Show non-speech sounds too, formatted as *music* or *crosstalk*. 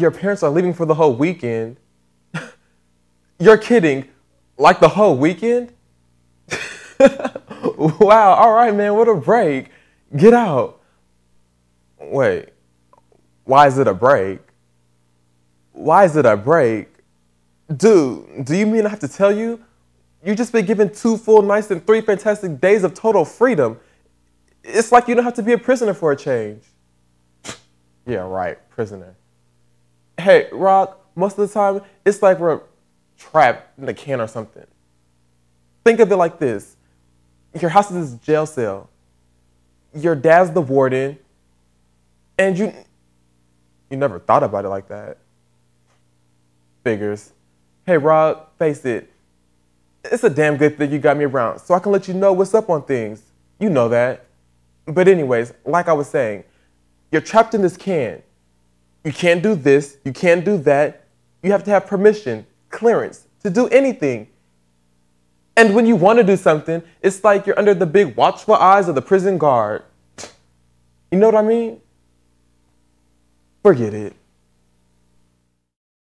your parents are leaving for the whole weekend. *laughs* You're kidding. Like the whole weekend? *laughs* wow, all right, man, what a break. Get out. Wait, why is it a break? Why is it a break? Dude, do you mean I have to tell you? You've just been given two full nights and three fantastic days of total freedom. It's like you don't have to be a prisoner for a change. *laughs* yeah, right, prisoner. Hey, Rock, most of the time, it's like we're trapped in a can or something. Think of it like this your house is this jail cell, your dad's the warden, and you, you never thought about it like that. Figures. Hey, Rock, face it. It's a damn good thing you got me around so I can let you know what's up on things. You know that. But, anyways, like I was saying, you're trapped in this can. You can't do this, you can't do that. You have to have permission, clearance to do anything. And when you want to do something, it's like you're under the big watchful eyes of the prison guard. You know what I mean? Forget it.